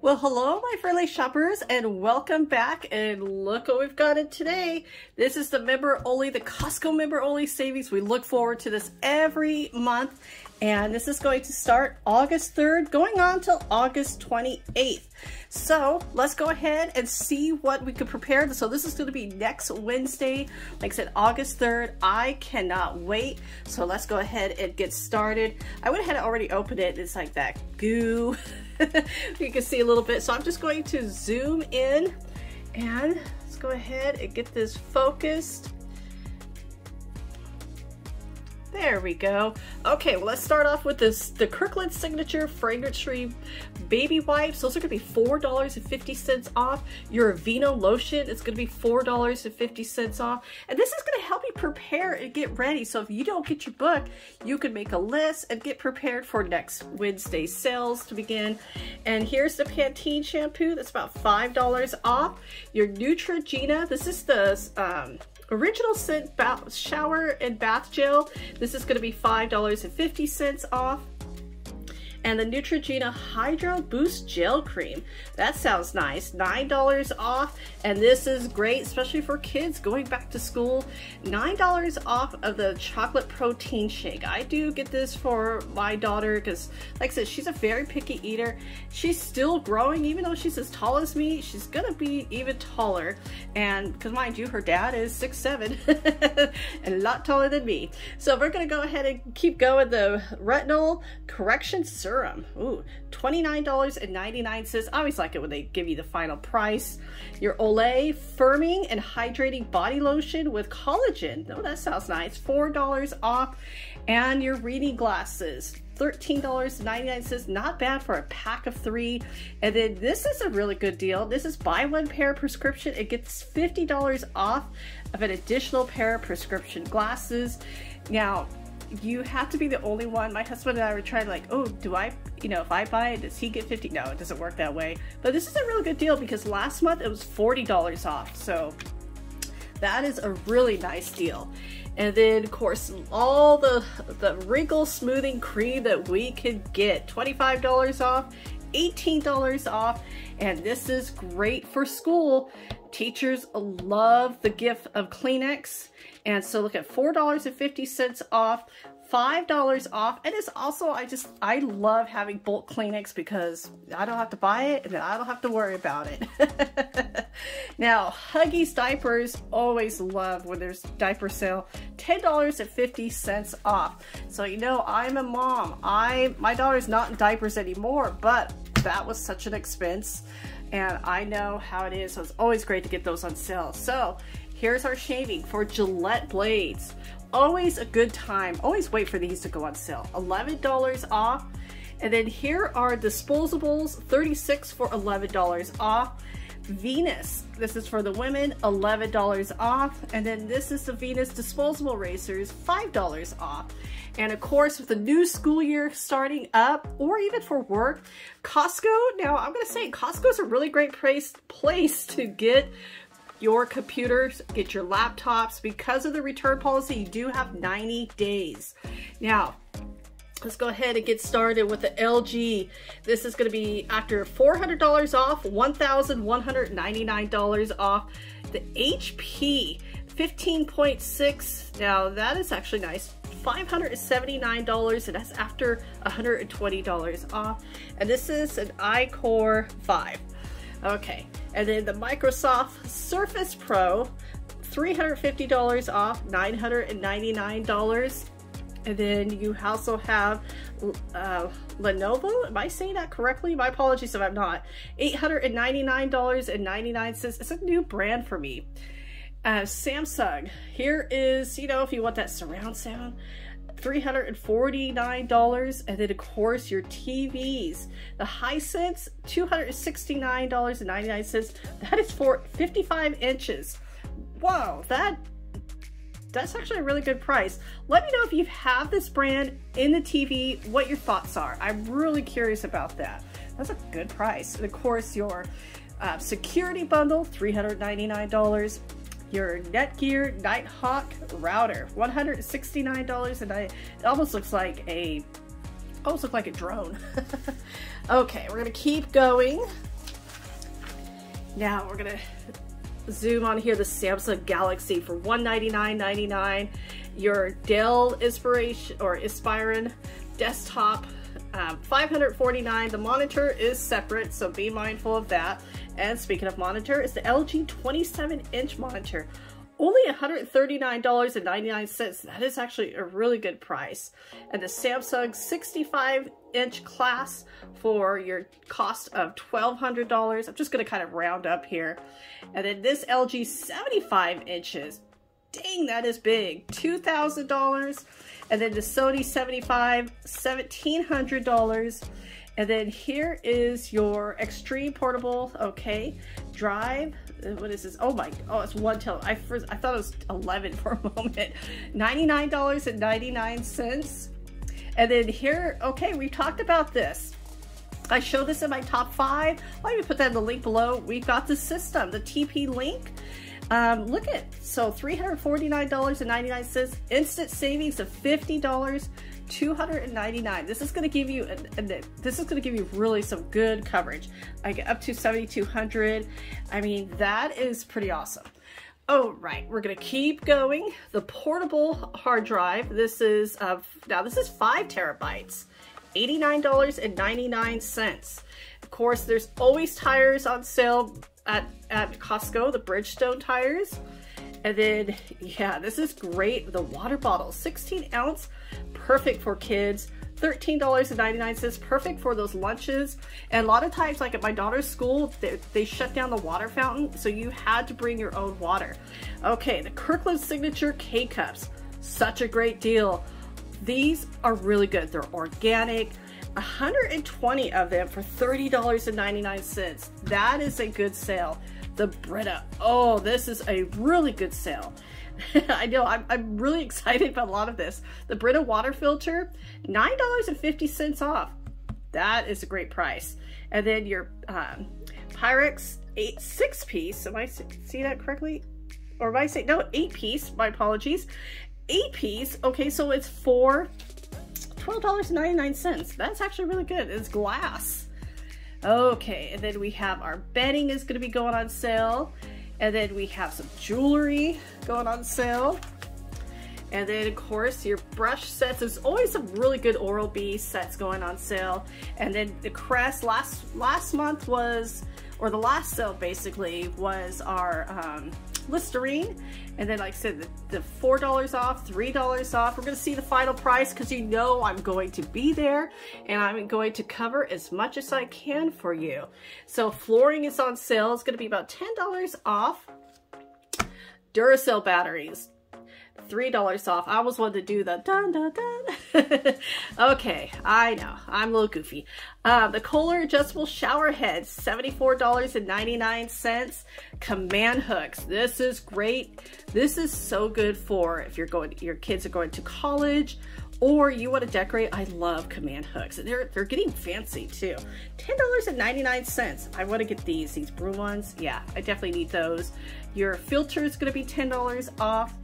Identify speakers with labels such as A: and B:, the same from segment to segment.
A: Well, hello, my friendly shoppers, and welcome back. And look what we've got in today. This is the member only, the Costco member only savings. We look forward to this every month. And this is going to start August 3rd, going on till August 28th. So let's go ahead and see what we could prepare. So this is going to be next Wednesday, like I said, August 3rd. I cannot wait. So let's go ahead and get started. I went ahead and already opened it. It's like that goo. you can see a little bit. So I'm just going to zoom in and let's go ahead and get this focused. There we go. Okay, well let's start off with this the Kirkland Signature Fragrance Free Baby Wipes. Those are gonna be $4.50 off. Your Aveeno Lotion it's gonna be $4.50 off. And this is gonna help you prepare and get ready. So if you don't get your book, you can make a list and get prepared for next Wednesday's sales to begin. And here's the Pantene shampoo. That's about $5 off. Your Neutrogena, this is the um, original scent shower and bath gel. This is going to be $5.50 off and the Neutrogena Hydro Boost Gel Cream. That sounds nice. $9 off, and this is great, especially for kids going back to school. $9 off of the Chocolate Protein Shake. I do get this for my daughter because, like I said, she's a very picky eater. She's still growing, even though she's as tall as me, she's gonna be even taller. And because mind you, her dad is six seven and a lot taller than me. So we're gonna go ahead and keep going. The Retinol Correction Serum. Ooh, $29.99. I always like it when they give you the final price. Your Olay Firming and Hydrating Body Lotion with Collagen. Oh, that sounds nice. $4 off. And your reading glasses. $13.99. Not bad for a pack of three. And then this is a really good deal. This is buy one pair prescription. It gets $50 off of an additional pair of prescription glasses. Now, you have to be the only one. My husband and I were trying like, oh, do I, you know, if I buy it, does he get 50? No, it doesn't work that way. But this is a really good deal because last month it was $40 off. So that is a really nice deal. And then of course, all the, the wrinkle smoothing cream that we could get, $25 off, $18 off. And this is great for school. Teachers love the gift of Kleenex. And so look at $4.50 off, $5 off. And it's also, I just, I love having bulk Kleenex because I don't have to buy it and I don't have to worry about it. now, Huggies diapers always love when there's diaper sale. $10.50 off. So, you know, I'm a mom. I, my daughter's not in diapers anymore, but that was such an expense and I know how it is so it's always great to get those on sale so Here's our shaving for Gillette blades. Always a good time. Always wait for these to go on sale. $11 off. And then here are disposables, 36 for $11 off. Venus, this is for the women, $11 off. And then this is the Venus disposable razors, $5 off. And of course, with the new school year starting up, or even for work, Costco, now I'm gonna say Costco is a really great place, place to get your computers, get your laptops. Because of the return policy, you do have 90 days. Now, let's go ahead and get started with the LG. This is gonna be after $400 off, $1,199 off. The HP 15.6, now that is actually nice. $579 and that's after $120 off. And this is an iCore 5. Okay, and then the Microsoft Surface Pro, $350 off, $999. And then you also have uh, Lenovo. Am I saying that correctly? My apologies if I'm not. $899.99. It's a new brand for me. Uh, Samsung. Here is, you know, if you want that surround sound, $349 and then of course your TVs the Hisense $269.99 that is for 55 inches wow that that's actually a really good price. Let me know if you have this brand in the TV what your thoughts are. I'm really curious about that. That's a good price. And of course your uh, security bundle $399 your Netgear Nighthawk router, $169 and I, it almost looks like a, almost look like a drone. okay, we're gonna keep going. Now we're gonna zoom on here the Samsung Galaxy for $199.99. Your Dell Inspiration or Inspiron desktop um, 549 the monitor is separate so be mindful of that. And speaking of monitor it's the LG 27 inch monitor. Only $139.99 that is actually a really good price. And the Samsung 65 inch class for your cost of $1,200 I'm just to kind of round up here and then this LG 75 inches dang that is big $2,000 and then the Sony 75, $1,700. And then here is your Extreme Portable, okay, Drive. Uh, what is this? Oh my, oh, it's one tel. I first, I thought it was 11 for a moment. $99.99. And then here, okay, we talked about this. I show this in my top five. I'll even put that in the link below. We've got the system, the TP Link. Um, look at, so $349.99, instant savings of $50, 299 This is going to give you, this is going to give you really some good coverage. I get up to 7,200. I mean, that is pretty awesome. Oh, right, we're gonna keep going. The portable hard drive, this is, uh, now this is five terabytes, $89.99. Of course, there's always tires on sale at, at Costco, the Bridgestone tires. And then, yeah, this is great. The water bottle, 16 ounce, perfect for kids. $13.99, perfect for those lunches. And a lot of times, like at my daughter's school, they, they shut down the water fountain, so you had to bring your own water. Okay, the Kirkland Signature K-Cups, such a great deal. These are really good. They're organic. 120 of them for $30.99. That is a good sale. The Brita, oh, this is a really good sale. I know, I'm, I'm really excited about a lot of this. The Brita water filter, $9.50 off. That is a great price. And then your um, Pyrex eight six piece, am I see that correctly? Or am I saying, no, eight piece, my apologies. Eight piece, okay, so it's for $12.99. That's actually really good. It's glass. Okay, and then we have our bedding is going to be going on sale. And then we have some jewelry going on sale. And then of course your brush sets, there's always some really good Oral-B sets going on sale. And then the Crest last last month was, or the last sale basically was our um, Listerine. And then like I said, the, the $4 off, $3 off. We're gonna see the final price because you know I'm going to be there and I'm going to cover as much as I can for you. So flooring is on sale. It's gonna be about $10 off. Duracell batteries, $3 off. I always wanted to do the dun dun dun. okay, I know, I'm a little goofy. Uh, the Kohler adjustable shower head, $74.99. Command hooks, this is great. This is so good for if you're going, your kids are going to college or you want to decorate. I love command hooks. They're, they're getting fancy too. $10.99. I want to get these, these broom ones. Yeah, I definitely need those. Your filter is going to be $10 off.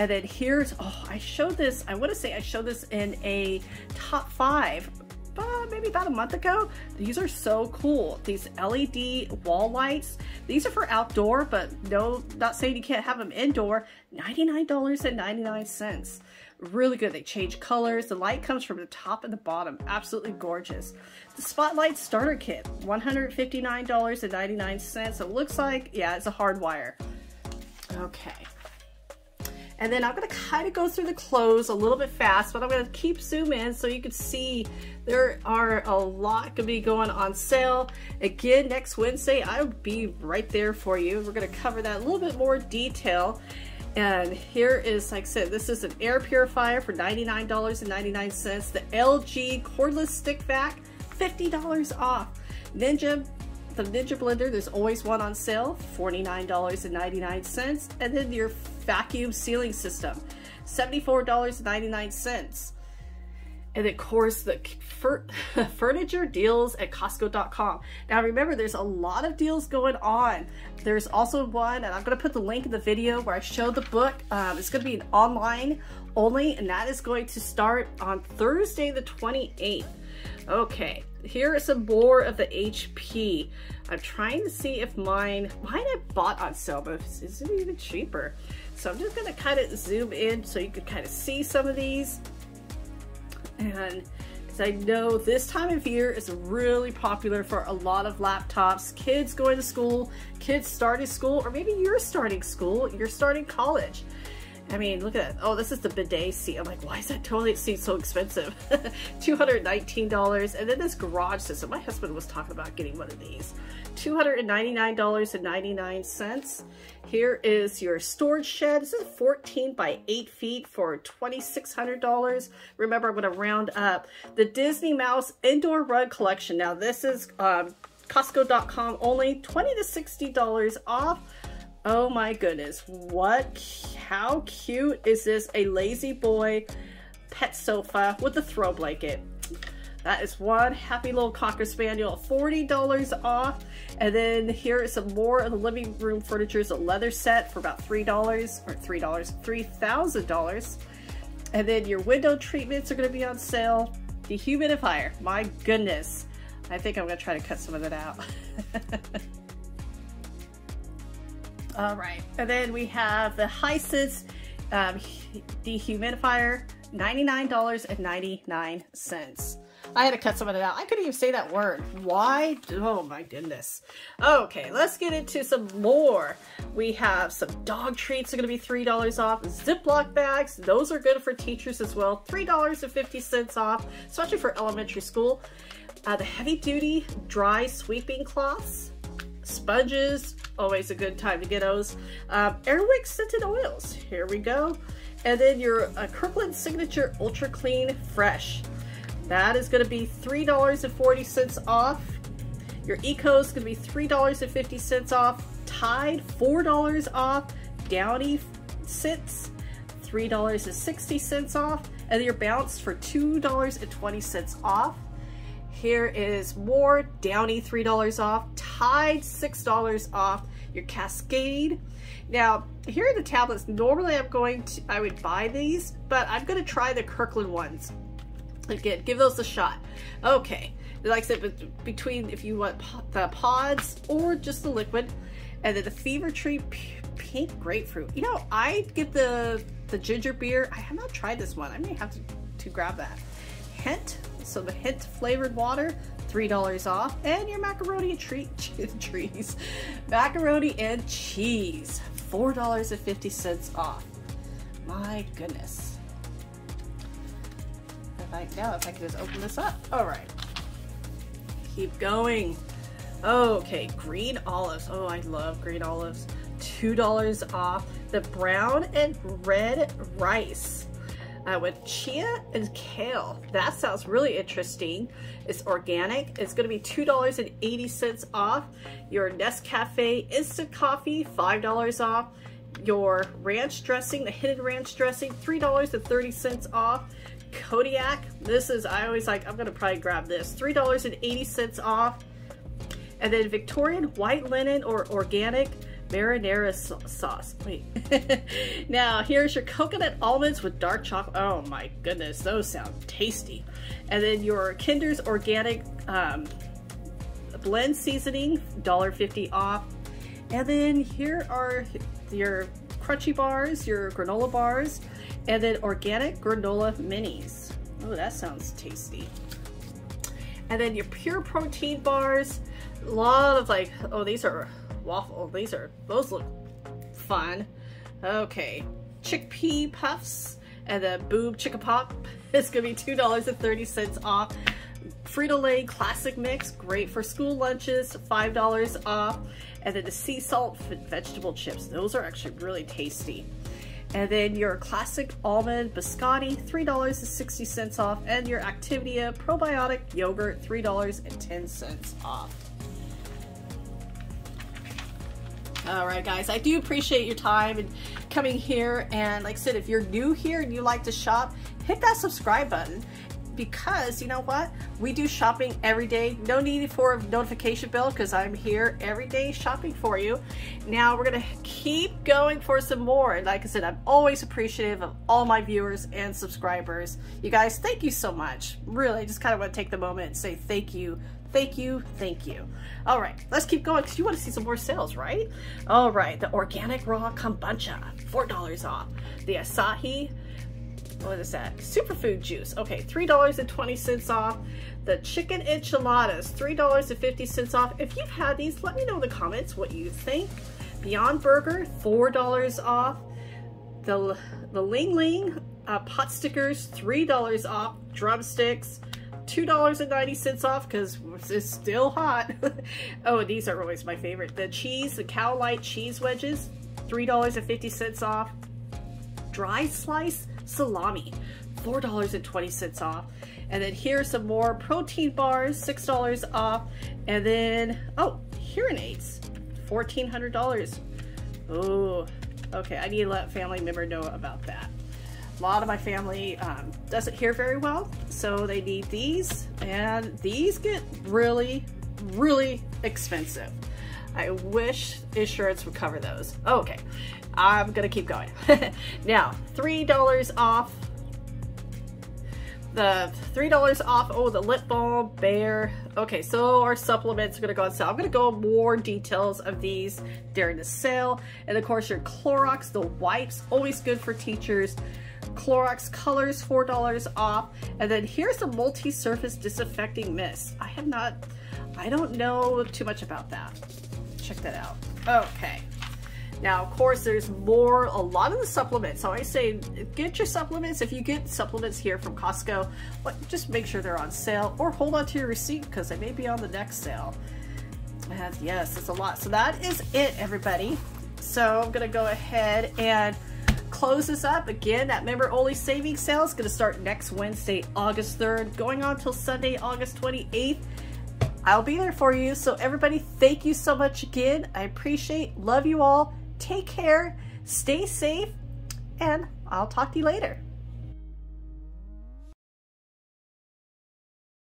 A: And then here's, oh, I showed this, I wanna say I showed this in a top five, uh, maybe about a month ago. These are so cool. These LED wall lights, these are for outdoor, but no, not saying you can't have them indoor. $99.99. Really good. They change colors. The light comes from the top and the bottom. Absolutely gorgeous. The Spotlight Starter Kit, $159.99. It looks like, yeah, it's a hard wire. Okay. And then I'm gonna kind of go through the clothes a little bit fast, but I'm gonna keep zoom in so you can see there are a lot gonna be going on sale. Again, next Wednesday, I'll be right there for you. We're gonna cover that a little bit more detail. And here is, like I said, this is an air purifier for $99.99. The LG cordless stick vac, $50 off. Ninja the Ninja Blender, there's always one on sale, $49.99. And then your vacuum sealing system, $74.99. And of course, the furniture deals at Costco.com. Now remember, there's a lot of deals going on. There's also one, and I'm gonna put the link in the video where I show the book. Um, it's gonna be an online only, and that is going to start on Thursday the 28th. Okay, here is some more of the HP. I'm trying to see if mine, mine I bought on sale, but is it even cheaper? So I'm just gonna kind of zoom in so you can kind of see some of these. And because I know this time of year is really popular for a lot of laptops, kids going to school, kids starting school, or maybe you're starting school, you're starting college. I mean, look at that. Oh, this is the bidet seat. I'm like, why is that toilet seat so expensive? $219. And then this garage system. My husband was talking about getting one of these. $299.99. Here is your storage shed. This is 14 by 8 feet for $2,600. Remember, I'm going to round up. The Disney Mouse Indoor Rug Collection. Now, this is um, Costco.com only. 20 to $60 off. Oh my goodness, what, how cute is this? A La-Z-Boy pet sofa with a throw blanket. That is one happy little Cocker Spaniel, $40 off. And then here is some more of the living room furniture. It's a leather set for about $3 or $3, $3,000. And then your window treatments are gonna be on sale. Dehumidifier, my goodness. I think I'm gonna try to cut some of that out. All right, and then we have the Hisense um, dehumidifier, $99.99. I had to cut some of it out. I couldn't even say that word. Why? Oh my goodness. Okay, let's get into some more. We have some dog treats are gonna be $3 off. Ziploc bags, those are good for teachers as well. $3.50 off, especially for elementary school. Uh, the heavy duty dry sweeping cloths, sponges, always a good time to get those. Um, Airwick scented oils, here we go. And then your uh, Kirkland Signature Ultra Clean Fresh. That is gonna be $3.40 off. Your Eco is gonna be $3.50 off. Tide, $4 off. Downy Scents, $3.60 off. And your Bounce for $2.20 off. Here is more Downy $3 off, Tide $6 off, your Cascade. Now, here are the tablets. Normally I'm going to, I would buy these, but I'm gonna try the Kirkland ones. Again, give those a shot. Okay, like I said, between if you want the pods or just the liquid, and then the Fever Tree Pink Grapefruit. You know, I get the, the ginger beer. I have not tried this one. I may have to, to grab that. Hint so the hint flavored water, $3 off. And your macaroni and treat trees. Macaroni and cheese, $4.50 off. My goodness. If I, now if I can just open this up. All right. Keep going. Okay, green olives. Oh, I love green olives. $2 off. The brown and red rice uh, with chia and kale. That sounds really interesting. It's organic. It's going to be $2.80 off. Your Nescafe instant coffee, $5 off. Your ranch dressing, the hidden ranch dressing, $3.30 off. Kodiak, this is, I always like, I'm going to probably grab this. $3.80 off. And then Victoria white linen or organic, marinara sauce. Wait. now, here's your coconut almonds with dark chocolate. Oh my goodness, those sound tasty. And then your Kinder's Organic um, blend seasoning, $1.50 off. And then here are your crunchy bars, your granola bars, and then organic granola minis. Oh, that sounds tasty. And then your pure protein bars, a lot of like, oh, these are waffle. These are, those look fun. Okay, chickpea puffs and then Boob Chicka Pop is gonna be $2.30 off. Frito-Lay Classic Mix, great for school lunches, $5 off. And then the sea salt vegetable chips, those are actually really tasty. And then your classic almond biscotti, $3.60 off. And your Activia probiotic yogurt, $3.10 off. All right, guys, I do appreciate your time and coming here. And like I said, if you're new here and you like to shop, hit that subscribe button because you know what? We do shopping every day. No need for a notification bell because I'm here every day shopping for you. Now we're gonna keep going for some more. And like I said, I'm always appreciative of all my viewers and subscribers. You guys, thank you so much. Really, just kind of want to take the moment and say thank you Thank you, thank you. All right, let's keep going because you want to see some more sales, right? All right, the organic raw kombucha, $4 off. The Asahi, what is that? Superfood juice, okay, $3.20 off. The chicken enchiladas, $3.50 off. If you've had these, let me know in the comments what you think. Beyond Burger, $4 off. The, the Ling Ling uh, pot stickers, $3 off. Drumsticks, $2.90 off because it's still hot. oh, these are always my favorite. The cheese, the Cow Light cheese wedges, $3.50 off. Dry slice salami, $4.20 off. And then here's some more protein bars, $6 off. And then, oh, hearing aids, $1,400. Oh, okay, I need to let family member know about that. A lot of my family um, doesn't hear very well, so they need these, and these get really, really expensive. I wish insurance would cover those. Okay, I'm gonna keep going. now, $3 off the $3 off, oh, the lip balm, Bear. Okay, so our supplements are gonna go on sale. I'm gonna go more details of these during the sale. And of course your Clorox, the wipes, always good for teachers. Clorox Colors, $4 off. And then here's the multi-surface disinfecting mist. I have not, I don't know too much about that. Check that out. Okay. Now, of course, there's more, a lot of the supplements. So I say, get your supplements. If you get supplements here from Costco, just make sure they're on sale or hold on to your receipt because they may be on the next sale. And yes, it's a lot. So that is it, everybody. So I'm gonna go ahead and close this up. Again, that member only savings sale is going to start next Wednesday, August 3rd, going on till Sunday, August 28th. I'll be there for you. So everybody, thank you so much again. I appreciate, love you all. Take care, stay safe, and I'll talk to you later.